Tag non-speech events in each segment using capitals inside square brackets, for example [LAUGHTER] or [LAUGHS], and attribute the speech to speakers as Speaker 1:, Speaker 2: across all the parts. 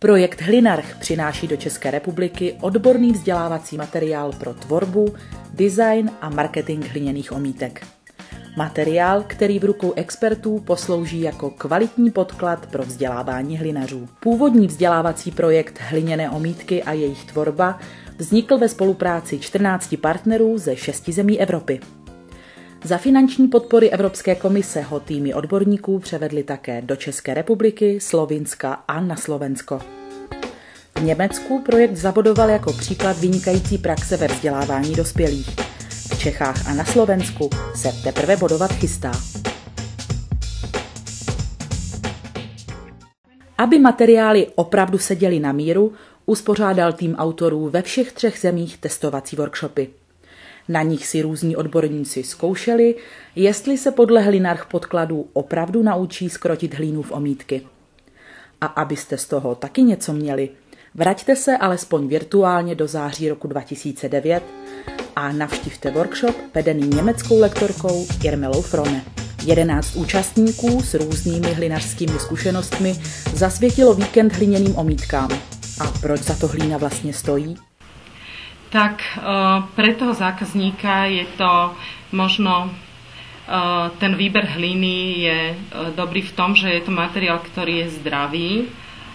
Speaker 1: Projekt Hlinarch přináší do České republiky odborný vzdělávací materiál pro tvorbu, design a marketing hliněných omítek. Materiál, který v rukou expertů poslouží jako kvalitní podklad pro vzdělávání hlinařů. Původní vzdělávací projekt Hliněné omítky a jejich tvorba vznikl ve spolupráci 14 partnerů ze 6 zemí Evropy. Za finanční podpory Evropské komise ho týmy odborníků převedli také do České republiky, Slovinska a na Slovensko. V Německu projekt zabodoval jako příklad vynikající praxe ve vzdělávání dospělých. V Čechách a na Slovensku se teprve bodovat chystá. Aby materiály opravdu seděly na míru, uspořádal tým autorů ve všech třech zemích testovací workshopy. Na nich si různí odborníci zkoušeli, jestli se podle hlinarch podkladů opravdu naučí skrotit hlínu v omítky. A abyste z toho taky něco měli, vraťte se alespoň virtuálně do září roku 2009 a navštivte workshop vedený německou lektorkou Irmelou Frone. 11 účastníků s různými hlinařskými zkušenostmi zasvětilo víkend hliněným omítkám. A proč za to hlína vlastně stojí?
Speaker 2: Tak eh, pre toho zákazníka je to možno eh, ten výber hliny je eh, dobrý v tom, že je to materiál, ktorý je zdravý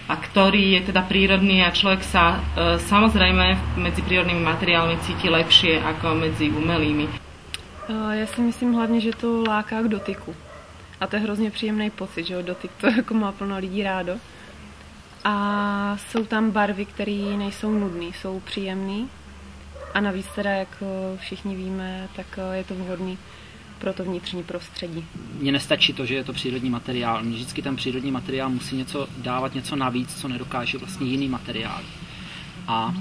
Speaker 2: a ktorý je teda prírodný a človek sa samozrejme medzi prírodnými materiálmi cíti lepšie ako medzi umelými.
Speaker 3: Já si myslím hlavně, že to láká k dotyku. A to je hrozně příjemný pocit, že dotyk to [LAUGHS] jako má plno lidí rádo. A jsou tam barvy, které nejsou nudné, jsou příjemné a navíc teda, jak eh, všichni víme, tak eh, je to vhodný pro to vnitřní prostředí.
Speaker 4: Mně nestačí to, že je to přírodní materiál. Mně vždycky ten přírodní materiál musí něco dávat něco navíc, co nedokáže vlastně jiný materiál. A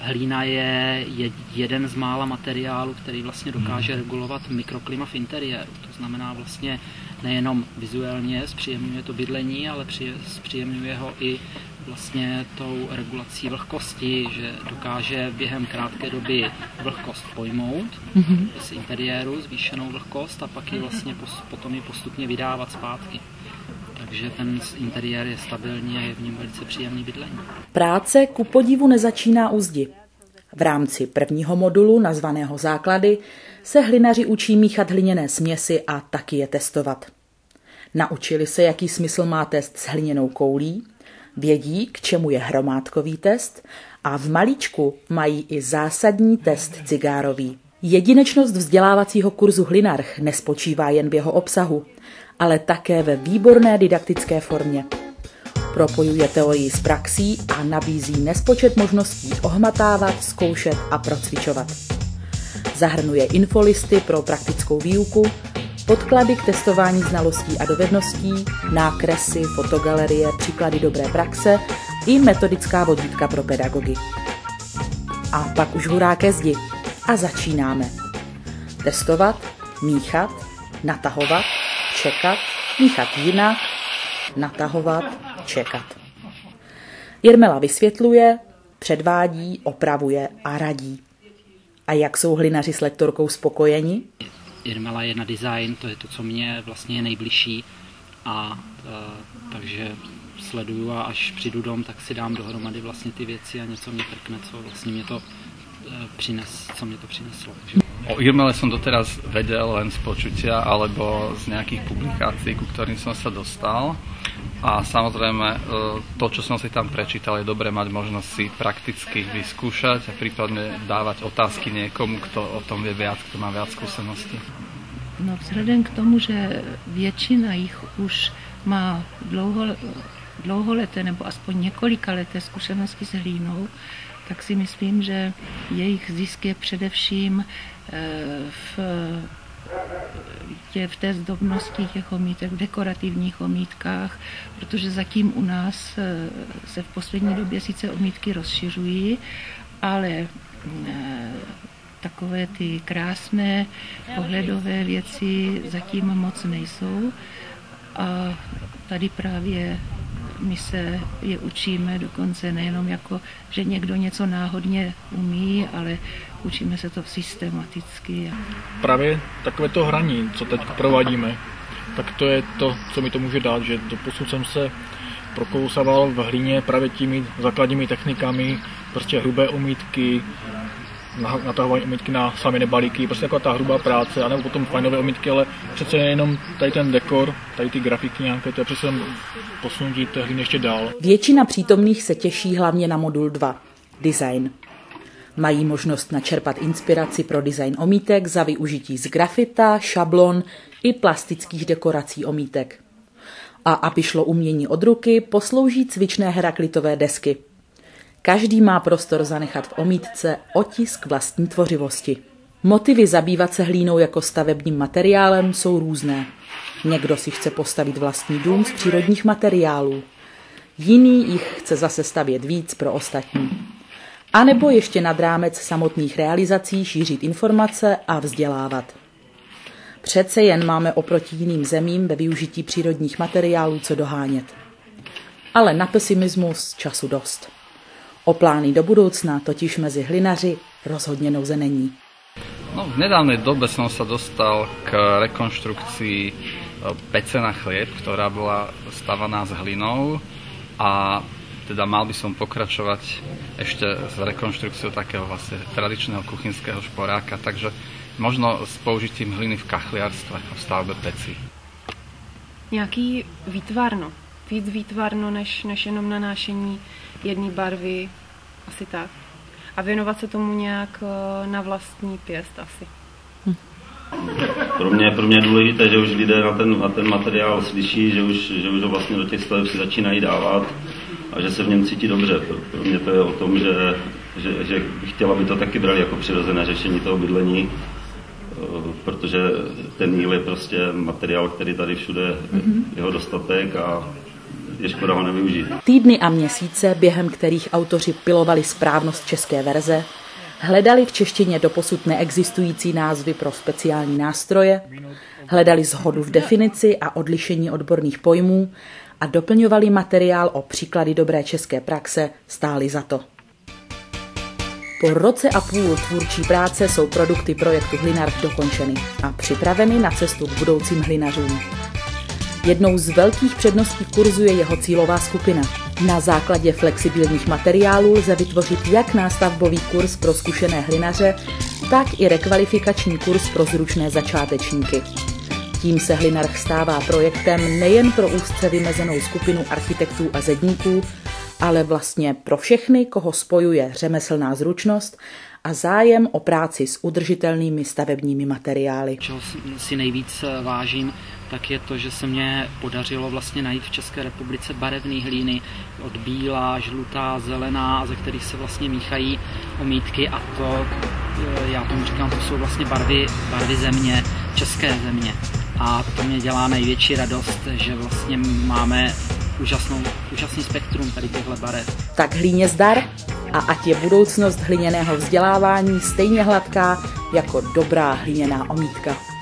Speaker 4: hlína je jeden z mála materiálů, který vlastně dokáže hmm. regulovat mikroklima v interiéru. To znamená vlastně nejenom vizuálně zpříjemňuje to bydlení, ale zpříjemňuje ho i vlastně tou regulací vlhkosti, že dokáže během krátké doby vlhkost pojmout mm-hmm. z interiéru, zvýšenou vlhkost a pak ji vlastně potom ji postupně vydávat zpátky. Takže ten interiér je stabilní a je v něm velice příjemný bydlení.
Speaker 1: Práce ku podivu nezačíná u zdi. V rámci prvního modulu, nazvaného Základy, se hlinaři učí míchat hliněné směsi a taky je testovat. Naučili se, jaký smysl má test s hliněnou koulí, Vědí, k čemu je hromádkový test a v malíčku mají i zásadní test cigárový. Jedinečnost vzdělávacího kurzu Hlinarch nespočívá jen v jeho obsahu, ale také ve výborné didaktické formě. Propojuje teorii s praxí a nabízí nespočet možností ohmatávat, zkoušet a procvičovat. Zahrnuje infolisty pro praktickou výuku, podklady k testování znalostí a dovedností, nákresy, fotogalerie, příklady dobré praxe i metodická vodítka pro pedagogy. A pak už hurá ke zdi. A začínáme. Testovat, míchat, natahovat, čekat, míchat jinak, natahovat, čekat. Jirmela vysvětluje, předvádí, opravuje a radí. A jak jsou hlinaři s lektorkou spokojeni?
Speaker 4: Irmela je na design, to je to, co mě vlastně je nejbližší a e, takže sleduju a až přijdu dom, tak si dám dohromady vlastně ty věci a něco mě trkne, co vlastně mě to e, přines, co mě to přineslo. Takže...
Speaker 5: O Irmele som doteraz vedel len z počutia alebo z nejakých publikácií, ku ktorým som sa dostal. A samozrejme, to, čo som si tam prečítal, je dobré mať možnosť si prakticky vyskúšať a prípadne dávať otázky niekomu, kto o tom vie viac, kto má viac skúseností.
Speaker 6: No vzhledem k tomu, že většina jich už má dlouho, dlouholeté nebo aspoň několika leté zkušenosti s hlínou, tak si myslím, že jejich zisk je především e, v tě v té zdobnosti těch omítek, v dekorativních omítkách, protože zatím u nás eh, se v poslední době sice omítky rozšiřují, ale eh, takové ty krásné pohledové věci zatím moc nejsou. A tady právě my se je učíme dokonce nejenom jako, že někdo něco náhodně umí, ale učíme se to systematicky.
Speaker 7: Právě takové to hraní, co teď provádíme, tak to je to, co mi to může dát, že do posud jsem se prokousaval v hlíně právě těmi základními technikami, prostě hrubé umítky, natahování umítky na sami balíky, prostě taková ta hrubá práce, anebo potom fajnové umítky, ale přece jenom tady ten dekor, tady ty grafiky nějaké, to je přece posunutí té hlíny ještě dál.
Speaker 1: Většina přítomných se těší hlavně na modul 2, design. Mají možnost načerpat inspiraci pro design omítek za využití z grafita, šablon i plastických dekorací omítek. A aby šlo umění od ruky, poslouží cvičné heraklitové desky. Každý má prostor zanechat v omítce otisk vlastní tvořivosti. Motivy zabývat se hlínou jako stavebním materiálem jsou různé. Někdo si chce postavit vlastní dům z přírodních materiálů. Jiný jich chce zase stavět víc pro ostatní. A nebo ještě nad rámec samotných realizací šířit informace a vzdělávat. Přece jen máme oproti jiným zemím ve využití přírodních materiálů co dohánět. Ale na pesimismus času dost. O plány do budoucna totiž mezi hlinaři rozhodně nouze není.
Speaker 5: No, v nedávnej dobe som sa dostal k rekonštrukcii e, pece na chlieb, ktorá bola stavaná s hlinou a teda mal by som pokračovať ešte s rekonštrukciou takého vlastne tradičného kuchynského šporáka, takže možno s použitím hliny v kachliarstve a v stavbe peci.
Speaker 3: Nějaký výtvarno, víc výtvarno než, než jenom nanášení jedné barvy, asi tak. A věnovat se tomu nějak eh, na vlastní pěst asi.
Speaker 8: Pro mě, pro mě je důležité, že už lidé na ten, na ten materiál slyší, že už, že už ho vlastně do těch staveb si začínají dávat a že se v něm cítí dobře. Pro, pro mě to je o tom, že, že, že chtěla by to taky brali jako přirozené řešení toho bydlení, eh, protože ten jíl je prostě materiál, který tady všude mm-hmm. jeho dostatek a je škoda ho nevyužít.
Speaker 1: Týdny a měsíce, během kterých autoři pilovali správnost české verze, hledali v češtině doposud neexistující názvy pro speciální nástroje, hledali zhodu v definici a odlišení odborných pojmů a doplňovali materiál o příklady dobré české praxe stáli za to. Po roce a půl tvůrčí práce jsou produkty projektu Hlinarch dokončeny a připraveny na cestu k budoucím hlinařům. Jednou z velkých předností kurzu je jeho cílová skupina. Na základě flexibilních materiálů lze vytvořit jak nástavbový kurz pro zkušené hlinaře, tak i rekvalifikační kurz pro zručné začátečníky. Tím se Hlinarch stává projektem nejen pro úzce vymezenou skupinu architektů a zedníků, ale vlastně pro všechny, koho spojuje řemeslná zručnost a zájem o práci s udržitelnými stavebními materiály.
Speaker 4: Čeho si nejvíc vážím, tak je to, že se mě podařilo vlastně najít v České republice barevné hlíny od bílá, žlutá, zelená, ze kterých se vlastně míchají omítky a to, eh, já tomu říkám, to jsou vlastně barvy, barvy země, české země. A to mě dělá největší radost, že vlastně máme úžasnou, úžasný spektrum tady těchto barev.
Speaker 1: Tak hlíně zdar a ať je budoucnost hliněného vzdělávání stejně hladká jako dobrá hliněná omítka.